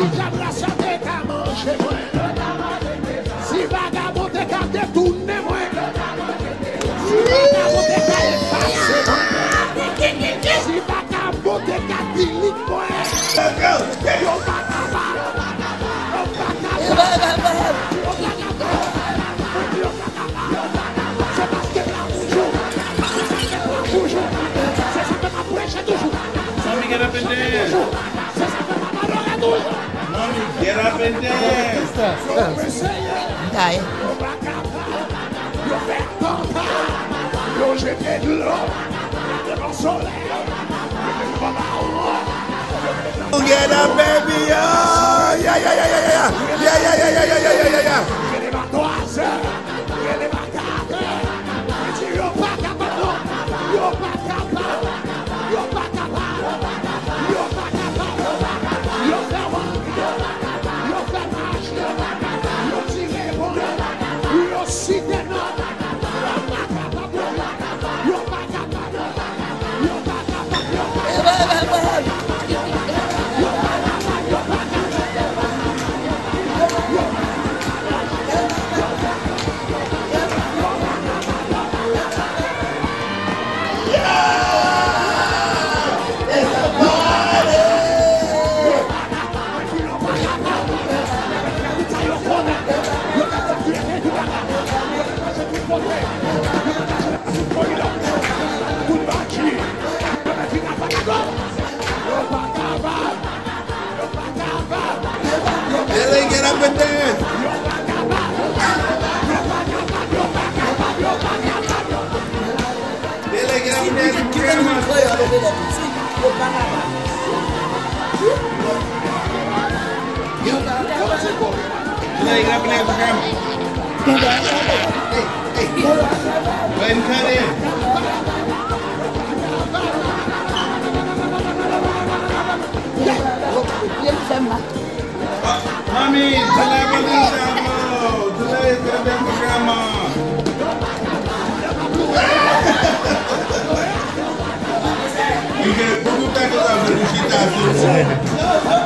Si jabrasa te ka manje mwen Si vagabon te ka detoune mwen Si vagabon te ka efase mwen Si vagabon te ka dilit mwen Yo vagaba Yo vagaba Yo vagaba Só Miguel Apendez. Get up and dance. Dai. Get up, baby. Oh, yeah, yeah, yeah. Yeah, yeah, yeah, yeah, yeah, yeah, Up with grandma. Billy, up with and cut in. Mommy, delay dance with grandma. You get put back up, Felicia.